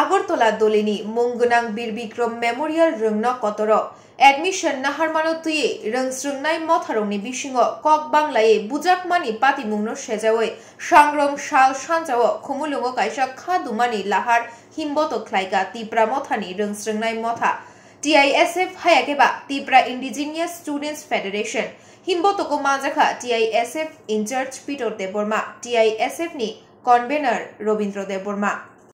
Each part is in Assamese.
আগরতলা দলিনি মুংগুনাং বীর বিক্রম মেমোরিয়াল রংন কতর। এডমিশন নাহারমানো তুয়ে রংস্রংনাই মথারংনি বিসিংহ কক বাংলায়ে বুজাকমানি পাতিমুংনো সেজাওয়ে। সাংরং শাল সানজাও খুমুলুঙো কাইসা খাদুমানি লাহার হিমবত খ্লাইকা তিপ্রা মথানি রংস্রংনাই মথা। টিআইএসএফ হায়াকেবা তিপ্রা ইন্ডিজিনিয়াস স্টুডেন্টস ফেডারেশন। হিমবতকো মাজাখা TISF incharge Peter Debbarma. TISF নি convener Rabindra Debbarma.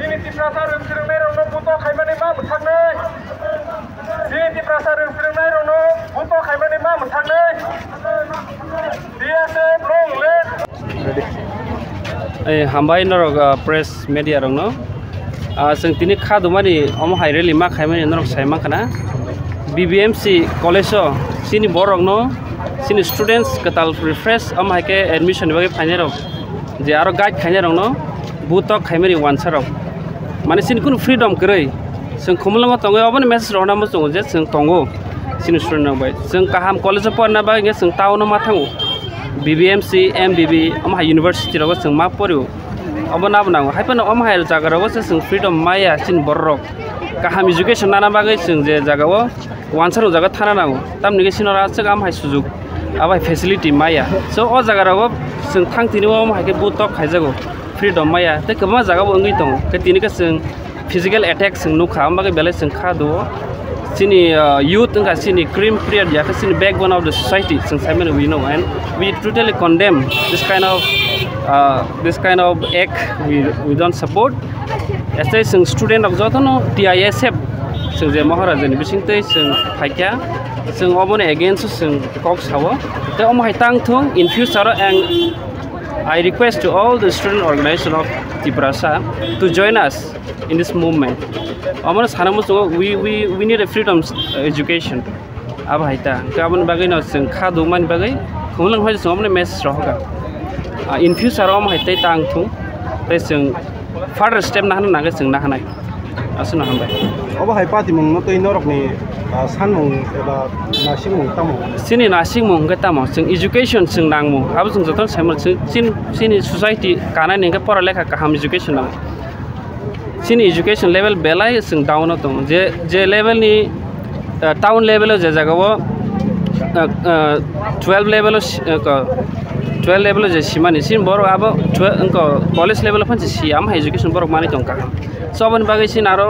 Sini tim Nasar yang sering merah, nunggu tok, kayak mana, Pak? Bertang, হাম্বাই নরক প্রেস মিডিয়া রং যেন তিনি খাদুমানী অম হাইরেলি মা খাইমানী নরক সাইমাখানা বিবিএমসি কলেজ সিনি বরং সিনি স্টুডেন্টস কতাল রিফ্রেস অম হাইকে এডমিশন বাকি খাইনে রক যে আরো গাইড খাইনে রং বুতক খাইমানী ওয়ানসার মানে সিনি কোন ফ্রিডম করই যেন খুমলঙ্গ তঙ্গ অবনে মেসেজ রহনাম যে যেন তঙ্গ সিনি স্টুডেন্ট নয় যেন কাহাম কলেজ পড়ানা বা টাউন মা থাকুক बागै जों टाउन मा थांगो बिबिएमसि एमबिबि अमहा इउनिभार्सिटि रग जों मा पढ़ो अब ना बनांगो हाइपन अमहा जागाराव जों फ्रीडम माया सिन बररक गाहाम एजुकेशन नाना बागै जों जे जागाव वानसार जागा थाना नांगो ताम निगे सिनरा जों अमहा सुजुग आबाय फेसिलिटी माया सो अ जागाराव जों थांथिनो अमहाके बुतक खाइजागो फ्रीडम माया ते गोबां जागाव ओंगै दं के तिनिके जों फिजिकल एटेक जों नुखा बागै बेले जों खादो Sini uh, youth engka sini cream period ya ke sini backbone of the society since I mean we know and we totally condemn this kind of uh, this kind of act we we don't support as a student of jotono TISF sing je maharaja ni bising tei sing phaikya sing obone against sing kok sawo te om hai I request to all the student organization of Tiprasa to join us in this movement. We, we, we need a freedom education. अब हाई गाबोन बागै न जों खादौमानि बागै खौलोंहाय जों माने मेसेज रहगा इन फ्यूचर हम हाइते तांग थुं ते जों फार्दर स्टेप ना हानो नागे जों ना हानाय आसो ना हामबाय अब हाइ पार्टी मुं न तै नरकनि सानमुङ एबा नासिमुङ तामुङ sini nasing mong ka tamo sing education sing nang mo abo sing joton samal sing sin sini society kana ning ka pora lekha kaham education nang sini education level belai sing down to je je level ni town level je jaga wo 12 level ka 12 level je simani sin boro abo ko college level phan si am education borok mani tong ka so abon bagai sin aro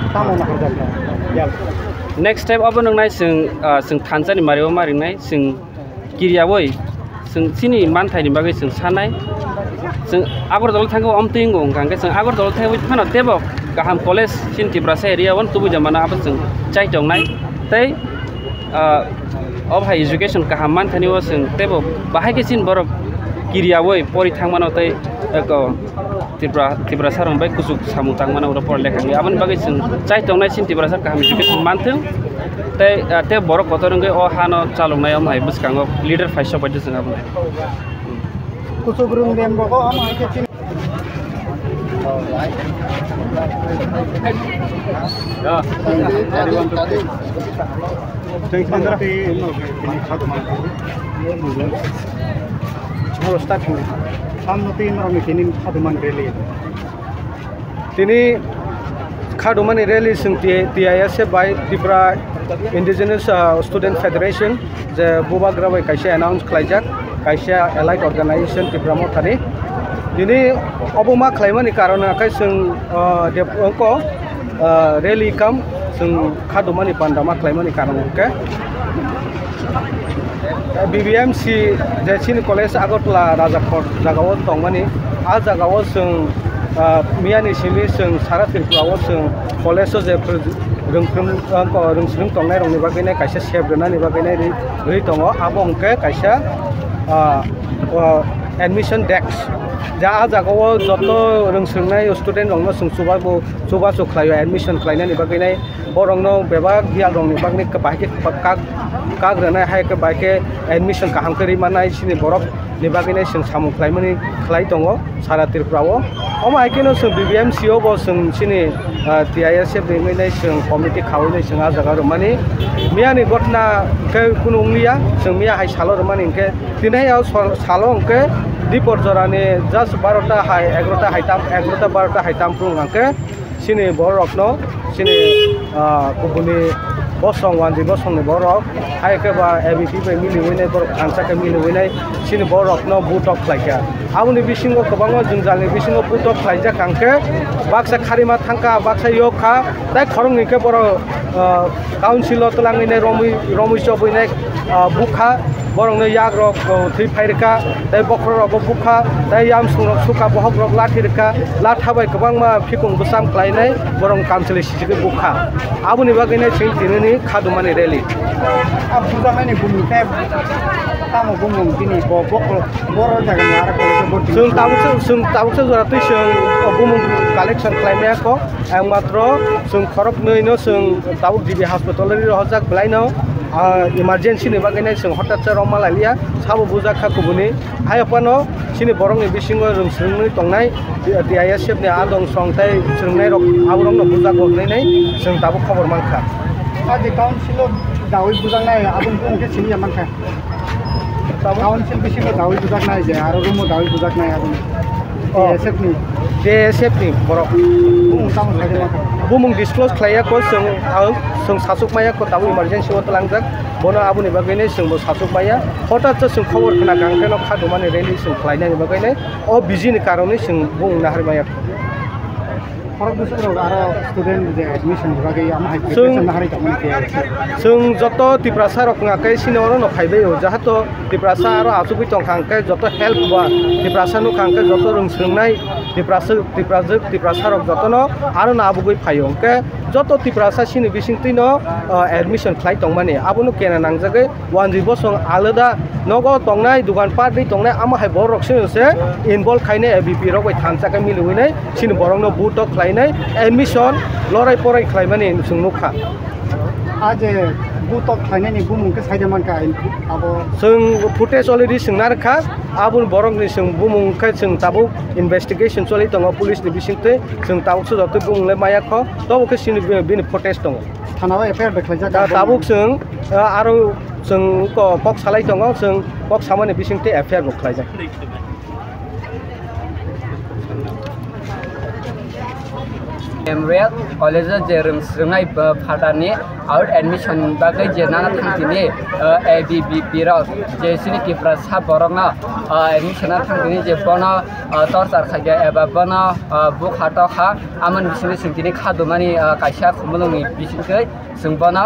टीआईएसएफ नि तामो न हरदा याल next step abo nang nai sing sing thansani mario mari nai sing kirya woi sing sini manthai ni bagai sing sanai sing agor dol thango om tingo ngangke sing agor dol thai phano tebo kaham college sin tibrasa area wan tubu jamana abo sing chai tibra tibra kusuk samutang mana ura porle aman bagi sin Cai tong nai sin tibra kahami jukit mantu te te borok kotor ngai o hano chalung nai am hai bus leader faisha pai sin amun kusuk rung dem boko am hai ke Ya, tadi. Thanks, তিনি খাদুমানি ৰেলি টিআই আছে বাই ত্ৰিপুৰা ইণ্ডিজিনিয়াছ ষ্টুডেণ্ট ফেডাৰেশ্যন যে বুবাগ্ৰাবৈ কাইছে এনাউন্স খাইজাক কাইছে এলাইট অৰ্গেনাইজেশ্যন ত্ৰিপুৰা মথাৰী তিনি অৱমা খাইমানি কাৰণে যেক ৰেলি কাম খাদুমানি পাণ্ডামা খাইমানি কাৰণকে खालायमानि कारनखे बिबिएमसि जे सिनि कलेज आगरतला राजाखर जागाव दंमानि आ जागाव जों मियानि सिमि जों सारा त्रिपुराव जों कलेजाव जे रोंफ्रोम रोंस्रों दंनाय रंनि बागैनाय खायसे सेबग्रोनानि बागैनाय रै दङ आबो अंके खायसे एडमिशन डेक्स जा जागाव जत रोंसोंनाय स्टुडेन्ट सोंसुबाबो जगा जख्लायो एडमिशन खाने बागैनाय। बरंनो बेबा गियाल रंनि एडमिशन कहम करि मानाय बरफ नि बागैनाय खाई दो सारा त्रिपुराव अमा एम सी आवबो जों सिनि एस एफ़ दैनाय कमिटी कमिटि खावैनाय जगह रोमानी। रमानि घटना घटनाखौ कुनु हाई सालों रोमानी इनके दिन सालों के দ্বিপর্যরানি জাস্ট বারোটা হাই, এগারোটা হাইতাম, এগারোটা বারোটা হাইতাম প্রুং আঙ্কে সিনি বড় রকনো সিনি গুবুনি বসং ওয়ান দিব সংনি বড় রক হাই একেবারে এবিপি বাই মিলিউইনাই বড় আনসাকে মিলিউইনাই সিনি বড় রকনো বুটক লাইকা। আমনি বিসিঙ্গ গোবাঙ্গ জুনজালনি বুট অফ লাইজা কাঙ্কে বাক্সা খারিমা থাঙ্কা বাক্সা ইয়োখা তাই খরংনিকে বড় কাউন্সিল তলাঙ্গিনে রমি রমিশ বইনাই বুখা borong no yak rok thui phai rika tai bokhor rok bukha tai yam sung rok suka bohok rok lathi rika latha bai kwbang ma phikung busam klai nai borong kamchli sisike bukha abuni bagai nai chei tinini khadumani rally ab puja mani bumi te tamo gungung tini bo bokro boro jaga ni ara kole bo sung tamo sung tamo jora tui sung bumung collection klai me ko ang matro sung khorok noi no sung tamo dibi hospital ri rojak klai no emergency ni bagai ni sing hotat cerong malai liya sabu buza kaku buni hayo pano sini borong ni bisingo rum sing ni tong nai di ayah siap ni adong song tai sing nai rok abu rong no buza kok ni nai sing tabu kobor mangka kaji kaun silo dawi buza nai abu rong ke sini ya mangka kaun sil bisingo dawi buza nai je aro rumo dawi buza nai abu Oh, DSF ni, DSF ni, borok. Bumung disclose kaya kosong, সুং সাসুক মাইয়া কোথাও ইমার্জেন্সি ও তলাংজাক বনো আবুনি বাকে সাসুক মাইয়া হঠাৎ সঙ্গ খবর খা গাংটেন খাদমানে রেলি সঙ্গ খাইনি অ বিজি কারণে সঙ্গ বুং মাইয়া जों जत तिप्रासा रखाके सिनोर नखायबाय जाहाथ' तिप्रासा आरो आसुबि तंखांके जत हेल्प बा तिप्रासा नुखांके जत रोंसोंनाय तिप्रासा तिप्राजुक तिप्रासा रख जतन आरो नाबुबै फायोंके जत तिप्रासा सिनि बिसिंतिन एडमिशन फ्लाइ तंमाने आबुनु केना नांजागे वान जिबो सं आलदा नगो तंनाय दुगान पाडै तंनाय आमा हाय बर रखसे होसे इनभल्व खायने एबीपी रखबाय थानसाके मिलुइनै सिनि बरंनो बुटक फ्लाइ खालायनाय एडमिसन लराय फराय खालायमानि जोंनोखा आज बुटक थायनायनि बुमुंखौ सायदोमानखा आब' जों फुटेज अलरेडि सोंनारखा आबुन बरंनि जों बुमुंखौ जों दाबो इनभेस्टिगेसन सोलि दङ पुलिसनि बिसिंथै जों दाउसो जथे बुमुंलाय मायाख' दाबोखौ सिनि बिनि फुटेज दङ थानाबो एफआइआर बेख्लायजा दाबो जों आरो जों पक सालाय दङ जों पक सामानि बिसिंथै एफआइआर बोख्लायजा मेमोरियल कलेज जे रोंस्रोंनाय फादारनि आउट एडमिशन बागै जे नाना थांखिनि ए बि बि पिराव जे सिनिकिफ्रा सा बरंना एडमिशना थांखिनि जे बन टर्चार खायगे एबा बन बुक हाट खा आमन बिसिनि सोंथिनि खादुमानि कायसा खुमलुंनि बिसिनखै जों बन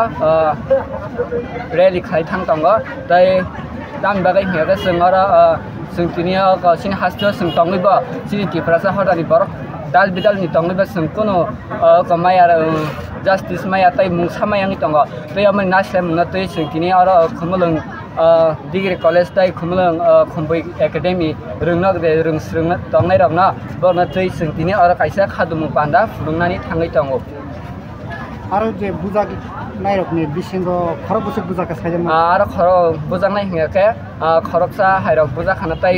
रेलि खाय थां दङ दै दाम बागै हेगे जों आरो सोंथिनि सिनि हास्टियाव जों दङैबो सिनिकिफ्रा सा हदानि बरक dal bidal ni tongo ba त kono kamai ar justice mai atai mung samai ang tongo to ya mai sem na degree college Dai academy रोंना दे रों स्रोंना बरना थै सोंथिनि आरो खायसे थाङै जे बुजा नाय आरो खर खरकसा बुजा खानाथाय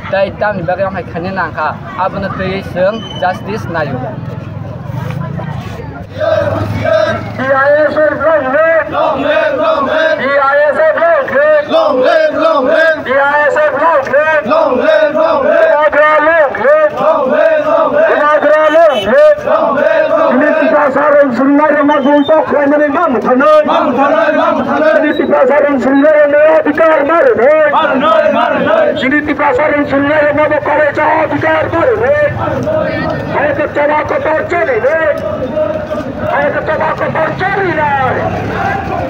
day dang bagam hai khani nang kha abna tei sung justice na yu EISF long live. Long live long live. EISF long live long live. Long live EISF long live. Long live long live. bulto khaymani mam thanoi mam thanoi mam thanoi niti prasaran sunnare no adhikar mar noi mar noi mar noi niti prasaran sunnare no kare ja adhikar mar noi ayat chala ko parchani noi ayat chala ko parchani noi